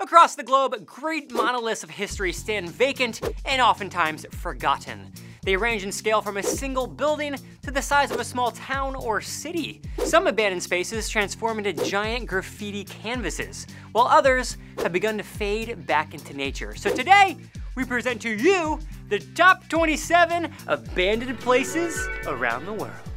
Across the globe, great monoliths of history stand vacant and oftentimes forgotten. They range in scale from a single building to the size of a small town or city. Some abandoned spaces transform into giant graffiti canvases, while others have begun to fade back into nature. So today, we present to you the top 27 abandoned places around the world.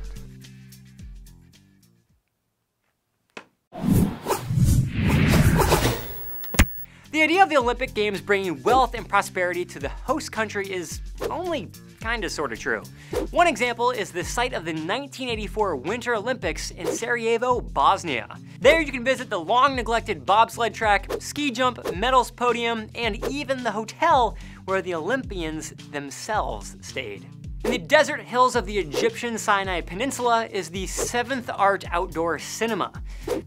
The idea of the Olympic Games bringing wealth and prosperity to the host country is only kinda sorta true. One example is the site of the 1984 Winter Olympics in Sarajevo, Bosnia. There you can visit the long neglected bobsled track, ski jump, medals podium, and even the hotel where the Olympians themselves stayed. In the desert hills of the Egyptian Sinai Peninsula is the Seventh Art Outdoor Cinema.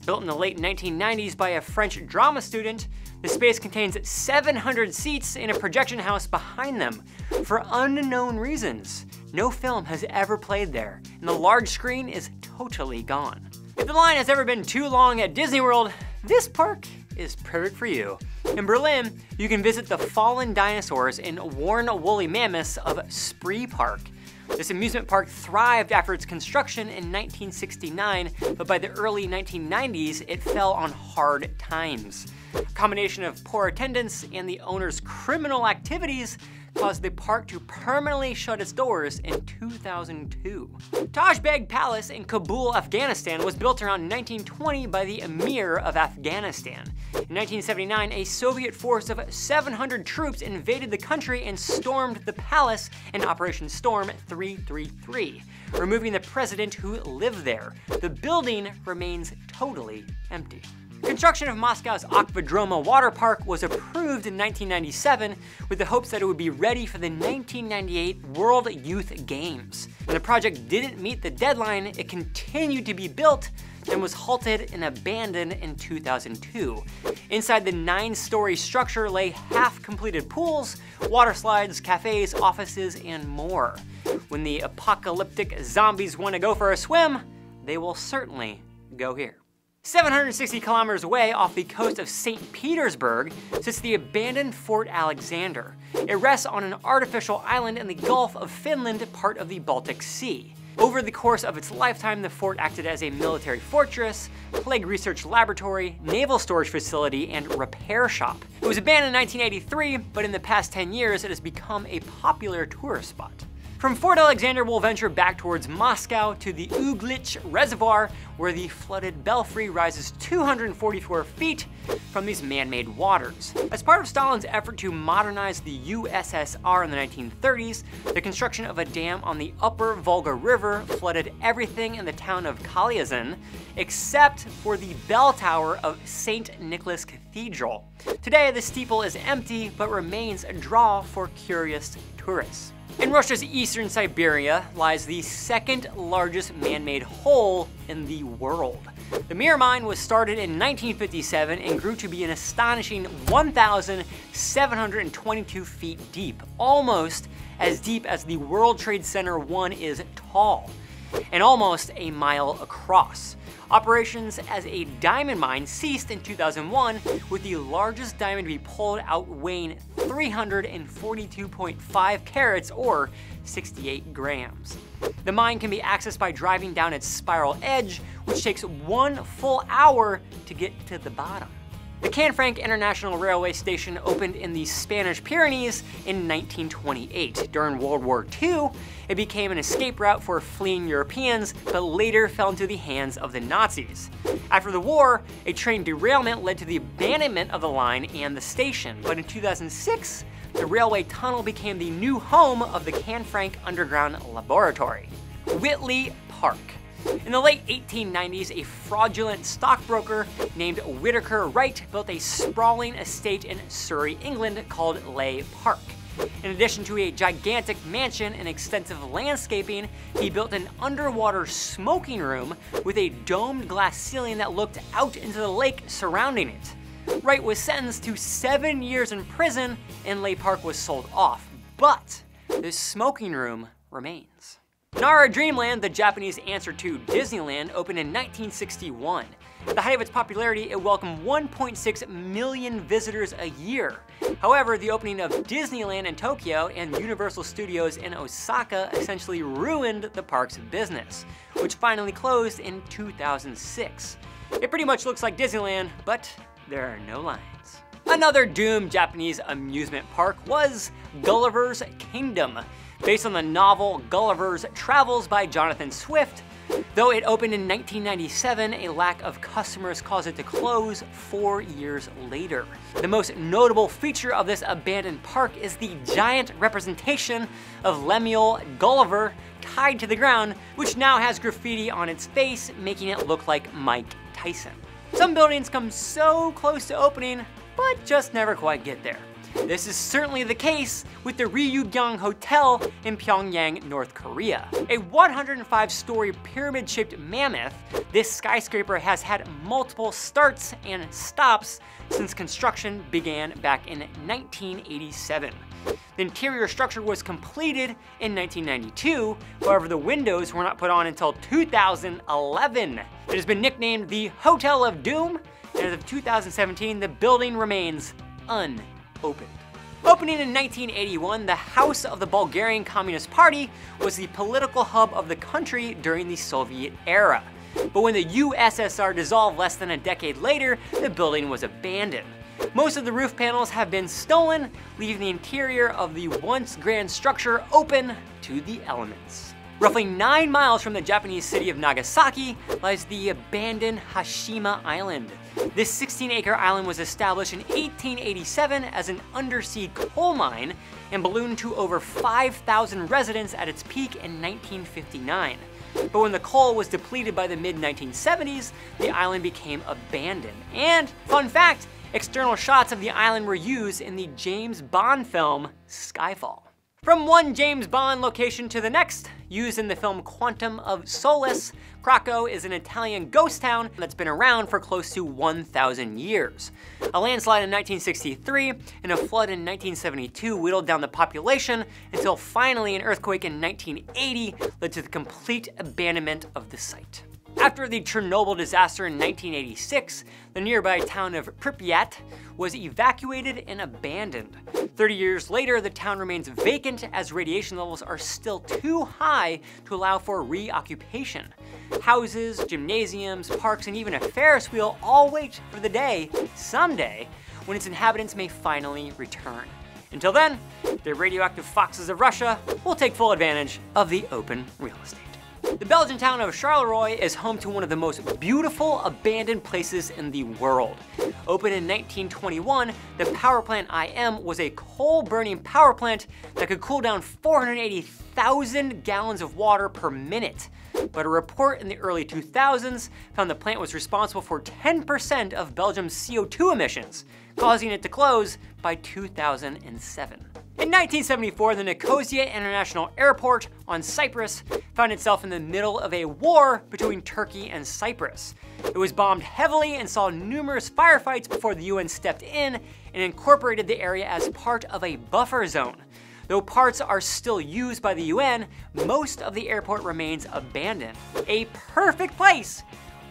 Built in the late 1990s by a French drama student, the space contains 700 seats in a projection house behind them. For unknown reasons, no film has ever played there, and the large screen is totally gone. If the line has ever been too long at Disney World, this park is perfect for you. In Berlin, you can visit the fallen dinosaurs and worn woolly mammoths of Spreepark. This amusement park thrived after its construction in 1969, but by the early 1990s, it fell on hard times. A combination of poor attendance and the owner's criminal activities caused the park to permanently shut its doors in 2002. Tajbeg Palace in Kabul, Afghanistan was built around 1920 by the Emir of Afghanistan. In 1979, a Soviet force of 700 troops invaded the country and stormed the palace in Operation Storm 333, removing the president who lived there. The building remains totally empty. Construction of Moscow's Akvadroma water park was approved in 1997 with the hopes that it would be ready for the 1998 World Youth Games. When the project didn't meet the deadline, it continued to be built and was halted and abandoned in 2002. Inside the nine-story structure lay half-completed pools, water slides, cafes, offices, and more. When the apocalyptic zombies want to go for a swim, they will certainly go here. 760 kilometers away off the coast of St. Petersburg sits the abandoned Fort Alexander. It rests on an artificial island in the Gulf of Finland, part of the Baltic Sea. Over the course of its lifetime, the fort acted as a military fortress, plague research laboratory, naval storage facility, and repair shop. It was abandoned in 1983, but in the past 10 years, it has become a popular tourist spot. From Fort Alexander, we'll venture back towards Moscow to the Uglich Reservoir, where the flooded belfry rises 244 feet from these man-made waters. As part of Stalin's effort to modernize the USSR in the 1930s, the construction of a dam on the upper Volga River flooded everything in the town of Kalyazin, except for the bell tower of St. Nicholas Cathedral. Today, the steeple is empty, but remains a draw for curious tourists. In Russia's eastern Siberia lies the second largest man-made hole in the world. The Mir mine was started in 1957 and grew to be an astonishing 1,722 feet deep, almost as deep as the World Trade Center 1 is tall, and almost a mile across. Operations as a diamond mine ceased in 2001, with the largest diamond to be pulled out weighing 342.5 carats or 68 grams. The mine can be accessed by driving down its spiral edge, which takes one full hour to get to the bottom. The Canfranc International Railway Station opened in the Spanish Pyrenees in 1928. During World War II, it became an escape route for fleeing Europeans, but later fell into the hands of the Nazis. After the war, a train derailment led to the abandonment of the line and the station, but in 2006, the railway tunnel became the new home of the Canfranc Underground Laboratory. Witley Park. In the late 1890s, a fraudulent stockbroker named Whitaker Wright built a sprawling estate in Surrey, England called Lea Park. In addition to a gigantic mansion and extensive landscaping, he built an underwater smoking room with a domed glass ceiling that looked out into the lake surrounding it. Wright was sentenced to seven years in prison and Lea Park was sold off, but this smoking room remains. Nara Dreamland, the Japanese answer to Disneyland, opened in 1961. At the height of its popularity, it welcomed 1.6 million visitors a year. However, the opening of Disneyland in Tokyo and Universal Studios in Osaka essentially ruined the park's business, which finally closed in 2006. It pretty much looks like Disneyland, but there are no lines. Another doomed Japanese amusement park was Gulliver's Kingdom. Based on the novel Gulliver's Travels by Jonathan Swift, Though it opened in 1997, a lack of customers caused it to close four years later. The most notable feature of this abandoned park is the giant representation of Lemuel Gulliver tied to the ground, which now has graffiti on its face, making it look like Mike Tyson. Some buildings come so close to opening, but just never quite get there. This is certainly the case with the Ryugyong Hotel in Pyongyang, North Korea. A 105-story pyramid-shaped mammoth, this skyscraper has had multiple starts and stops since construction began back in 1987. The interior structure was completed in 1992, however the windows were not put on until 2011. It has been nicknamed the Hotel of Doom, and as of 2017, the building remains un opened. Opening in 1981, the House of the Bulgarian Communist Party was the political hub of the country during the Soviet era. But when the USSR dissolved less than a decade later, the building was abandoned. Most of the roof panels have been stolen, leaving the interior of the once grand structure open to the elements. Roughly nine miles from the Japanese city of Nagasaki lies the abandoned Hashima Island. This 16 acre island was established in 1887 as an undersea coal mine and ballooned to over 5,000 residents at its peak in 1959. But when the coal was depleted by the mid 1970s, the island became abandoned. And, fun fact, external shots of the island were used in the James Bond film Skyfall. From one James Bond location to the next, used in the film Quantum of Solace, Craco is an Italian ghost town that's been around for close to 1,000 years. A landslide in 1963 and a flood in 1972 whittled down the population until finally an earthquake in 1980 led to the complete abandonment of the site. After the Chernobyl disaster in 1986, the nearby town of Pripyat was evacuated and abandoned. 30 years later, the town remains vacant as radiation levels are still too high to allow for reoccupation. Houses, gymnasiums, parks, and even a Ferris wheel all wait for the day, someday, when its inhabitants may finally return. Until then, the radioactive foxes of Russia will take full advantage of the open real estate. The Belgian town of Charleroi is home to one of the most beautiful abandoned places in the world. Opened in 1921, the power plant IM was a coal-burning power plant that could cool down 480,000 gallons of water per minute. But a report in the early 2000s found the plant was responsible for 10% of Belgium's CO2 emissions, causing it to close by 2007. In 1974, the Nicosia International Airport on Cyprus found itself in the middle of a war between Turkey and Cyprus. It was bombed heavily and saw numerous firefights before the UN stepped in and incorporated the area as part of a buffer zone. Though parts are still used by the UN, most of the airport remains abandoned. A perfect place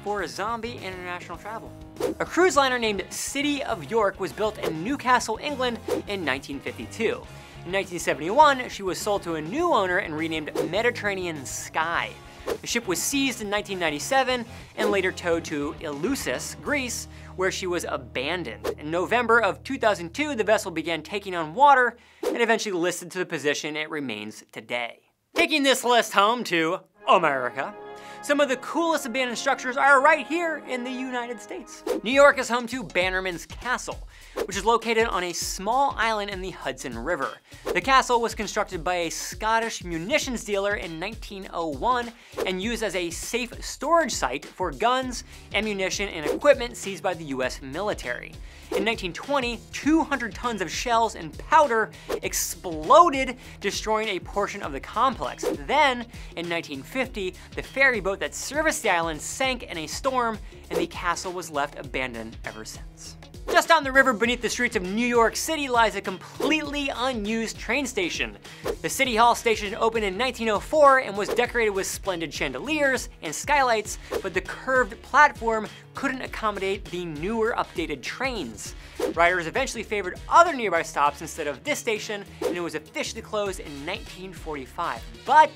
for zombie international travel. A cruise liner named City of York was built in Newcastle, England in 1952. In 1971, she was sold to a new owner and renamed Mediterranean Sky. The ship was seized in 1997 and later towed to Eleusis, Greece, where she was abandoned. In November of 2002, the vessel began taking on water and eventually listed to the position it remains today. Taking this list home to America, some of the coolest abandoned structures are right here in the United States. New York is home to Bannerman's Castle, which is located on a small island in the Hudson River. The castle was constructed by a Scottish munitions dealer in 1901 and used as a safe storage site for guns, ammunition, and equipment seized by the US military. In 1920, 200 tons of shells and powder exploded, destroying a portion of the complex. Then, in 1950, the ferry boat that serviced the island sank in a storm, and the castle was left abandoned ever since. Just down the river beneath the streets of New York City lies a completely unused train station. The City Hall station opened in 1904 and was decorated with splendid chandeliers and skylights, but the curved platform couldn't accommodate the newer updated trains. Riders eventually favored other nearby stops instead of this station, and it was officially closed in 1945. But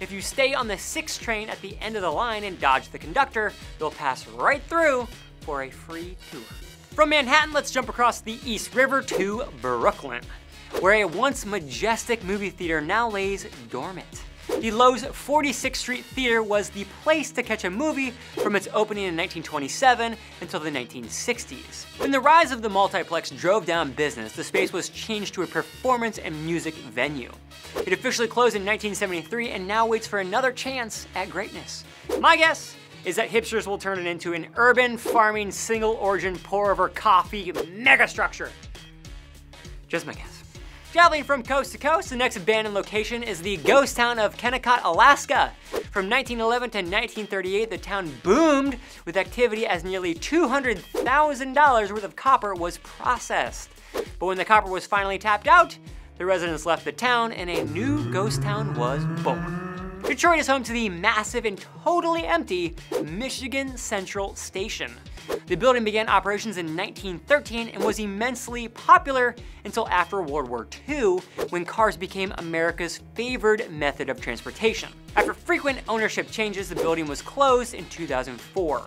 if you stay on the 6 train at the end of the line and dodge the conductor, you'll pass right through for a free tour. From Manhattan, let's jump across the East River to Brooklyn, where a once majestic movie theater now lays dormant. The Loew's 46th Street Theater was the place to catch a movie from its opening in 1927 until the 1960s. When the rise of the multiplex drove down business, the space was changed to a performance and music venue. It officially closed in 1973 and now waits for another chance at greatness. My guess is that hipsters will turn it into an urban farming single origin pour over coffee megastructure. Just my guess. Traveling from coast to coast, the next abandoned location is the ghost town of Kennecott, Alaska. From 1911 to 1938, the town boomed with activity as nearly $200,000 worth of copper was processed. But when the copper was finally tapped out, the residents left the town and a new ghost town was born. Detroit is home to the massive and totally empty Michigan Central Station. The building began operations in 1913 and was immensely popular until after World War II, when cars became America's favored method of transportation. After frequent ownership changes, the building was closed in 2004.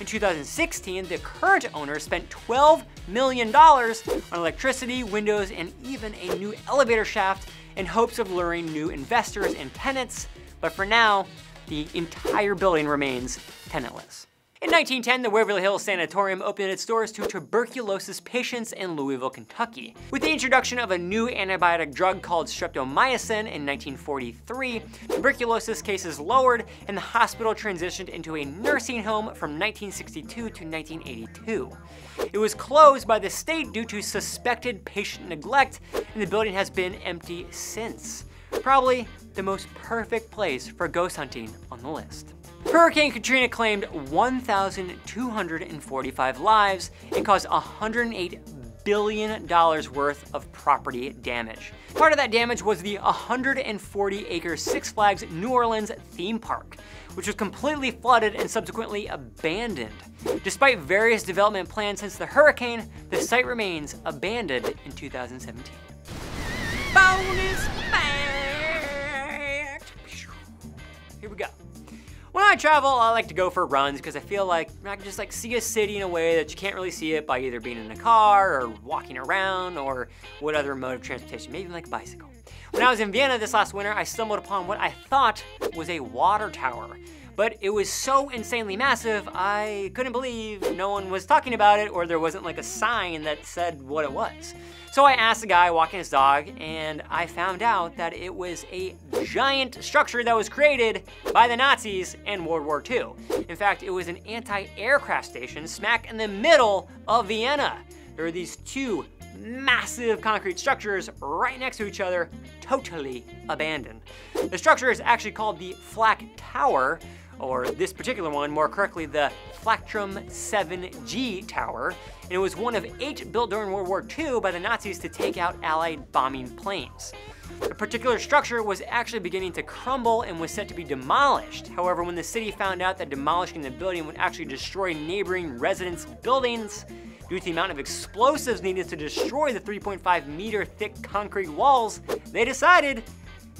In 2016, the current owner spent $12 million on electricity, windows, and even a new elevator shaft in hopes of luring new investors and tenants but for now, the entire building remains tenantless. In 1910, the Waverly Hills Sanatorium opened its doors to tuberculosis patients in Louisville, Kentucky. With the introduction of a new antibiotic drug called streptomycin in 1943, tuberculosis cases lowered and the hospital transitioned into a nursing home from 1962 to 1982. It was closed by the state due to suspected patient neglect, and the building has been empty since. Probably the most perfect place for ghost hunting on the list. Hurricane Katrina claimed 1,245 lives and caused $108 billion worth of property damage. Part of that damage was the 140 acre Six Flags New Orleans theme park, which was completely flooded and subsequently abandoned. Despite various development plans since the hurricane, the site remains abandoned in 2017. Bonus fact! Here we go. When I travel, I like to go for runs because I feel like I can just like see a city in a way that you can't really see it by either being in a car or walking around or what other mode of transportation, maybe like a bicycle. When I was in Vienna this last winter, I stumbled upon what I thought was a water tower. But it was so insanely massive, I couldn't believe no one was talking about it or there wasn't like a sign that said what it was. So I asked the guy walking his dog, and I found out that it was a giant structure that was created by the Nazis in World War II. In fact, it was an anti-aircraft station smack in the middle of Vienna. There were these two massive concrete structures right next to each other, totally abandoned. The structure is actually called the Flak Tower, or this particular one, more correctly, the Flakturm 7G Tower, and it was one of eight built during World War II by the Nazis to take out Allied bombing planes. The particular structure was actually beginning to crumble and was set to be demolished. However, when the city found out that demolishing the building would actually destroy neighboring residents' buildings, due to the amount of explosives needed to destroy the 3.5 meter thick concrete walls, they decided,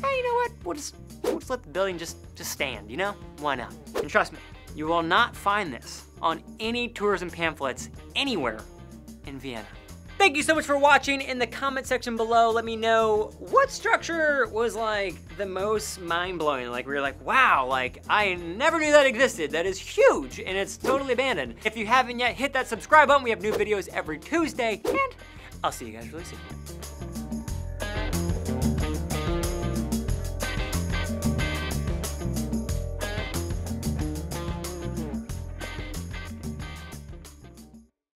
hey, you know what, we'll just, we'll just let the building just, just stand, you know? Why not? And trust me, you will not find this on any tourism pamphlets anywhere in Vienna. Thank you so much for watching. In the comment section below, let me know what structure was like the most mind-blowing. Like we were like, wow, like I never knew that existed. That is huge and it's totally abandoned. If you haven't yet, hit that subscribe button. We have new videos every Tuesday and I'll see you guys really soon.